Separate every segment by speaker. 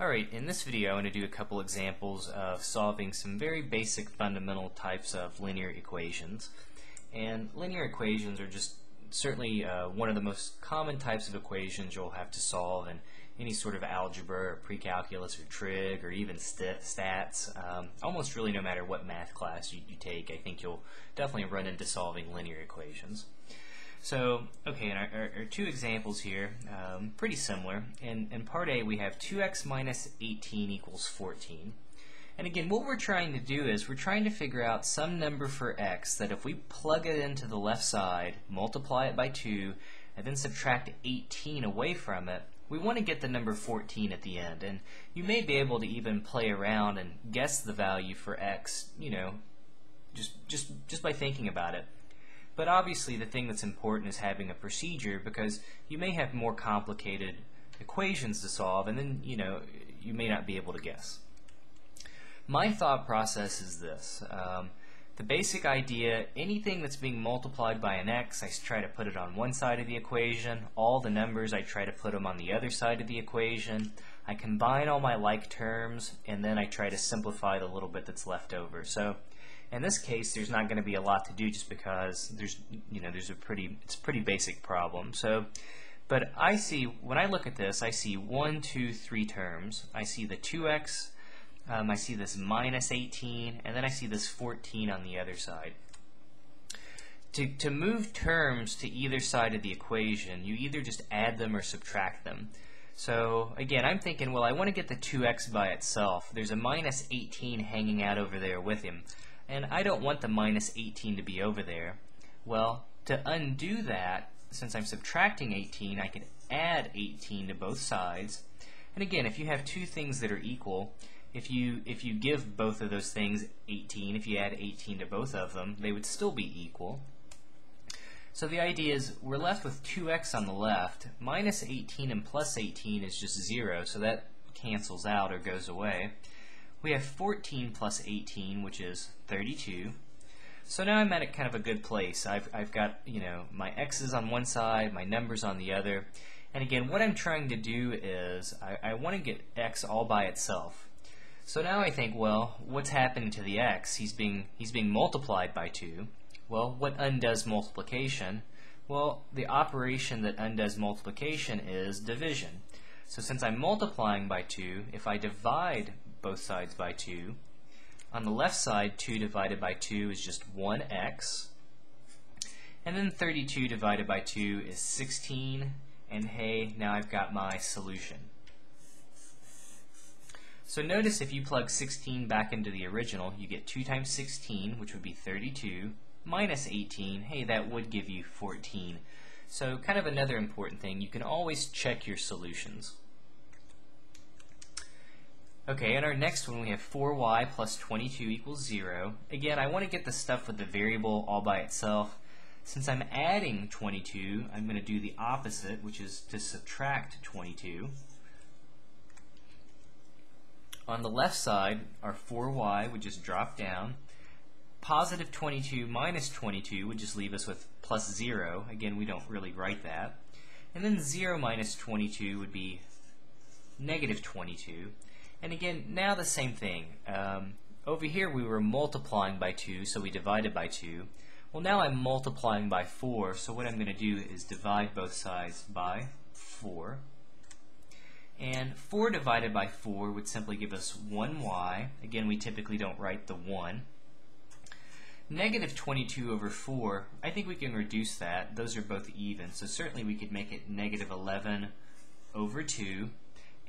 Speaker 1: Alright, in this video I want to do a couple examples of solving some very basic fundamental types of linear equations. And linear equations are just certainly uh, one of the most common types of equations you'll have to solve in any sort of algebra or pre-calculus or trig or even st stats. Um, almost really no matter what math class you, you take, I think you'll definitely run into solving linear equations. So, okay, in our, our, our two examples here, um, pretty similar. In, in part A, we have 2x minus 18 equals 14. And again, what we're trying to do is we're trying to figure out some number for x that if we plug it into the left side, multiply it by 2, and then subtract 18 away from it, we want to get the number 14 at the end. And you may be able to even play around and guess the value for x, you know, just, just, just by thinking about it. But obviously the thing that's important is having a procedure because you may have more complicated equations to solve and then, you know, you may not be able to guess. My thought process is this. Um, the basic idea, anything that's being multiplied by an x, I try to put it on one side of the equation. All the numbers, I try to put them on the other side of the equation. I combine all my like terms, and then I try to simplify the little bit that's left over. So in this case, there's not going to be a lot to do just because there's, you know, there's a pretty, it's a pretty basic problem. So, but I see, when I look at this, I see one, two, three terms. I see the 2x, um, I see this minus 18, and then I see this 14 on the other side. To, to move terms to either side of the equation, you either just add them or subtract them. So again, I'm thinking, well, I want to get the 2x by itself. There's a minus 18 hanging out over there with him and I don't want the minus 18 to be over there. Well, to undo that, since I'm subtracting 18, I can add 18 to both sides. And again, if you have two things that are equal, if you if you give both of those things 18, if you add 18 to both of them, they would still be equal. So the idea is we're left with 2x on the left. Minus 18 and plus 18 is just 0, so that cancels out or goes away we have 14 plus 18, which is 32. So now I'm at a kind of a good place. I've, I've got, you know, my x's on one side, my numbers on the other. And again, what I'm trying to do is I, I want to get x all by itself. So now I think, well, what's happening to the x? He's being, he's being multiplied by 2. Well, what undoes multiplication? Well, the operation that undoes multiplication is division. So since I'm multiplying by 2, if I divide both sides by 2. On the left side, 2 divided by 2 is just 1x. And then 32 divided by 2 is 16. And hey, now I've got my solution. So notice if you plug 16 back into the original, you get 2 times 16, which would be 32, minus 18. Hey, that would give you 14. So kind of another important thing, you can always check your solutions. Okay, in our next one we have 4y plus 22 equals 0. Again, I want to get the stuff with the variable all by itself. Since I'm adding 22, I'm going to do the opposite, which is to subtract 22. On the left side, our 4y would just drop down. Positive 22 minus 22 would just leave us with plus 0. Again, we don't really write that. And then 0 minus 22 would be negative 22. And again, now the same thing. Um, over here we were multiplying by 2, so we divided by 2. Well, now I'm multiplying by 4, so what I'm going to do is divide both sides by 4. And 4 divided by 4 would simply give us 1y. Again, we typically don't write the 1. Negative 22 over 4, I think we can reduce that. Those are both even, so certainly we could make it negative 11 over 2.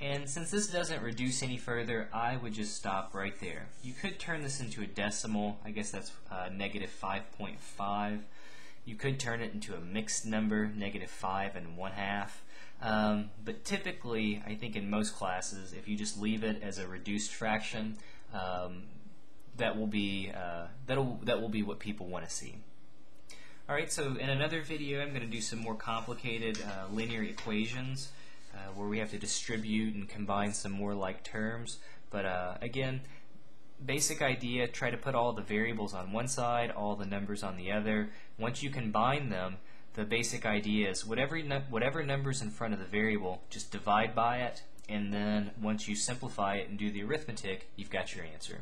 Speaker 1: And since this doesn't reduce any further, I would just stop right there. You could turn this into a decimal. I guess that's uh, negative 5.5. You could turn it into a mixed number, negative 5 and 1 half. Um, but typically, I think in most classes, if you just leave it as a reduced fraction, um, that will be uh, that'll that will be what people want to see. All right, so in another video, I'm going to do some more complicated uh, linear equations uh, where we have to distribute and combine some more like terms. But uh, again, basic idea, try to put all the variables on one side, all the numbers on the other. Once you combine them, the basic idea is whatever, whatever number's in front of the variable, just divide by it, and then once you simplify it and do the arithmetic, you've got your answer.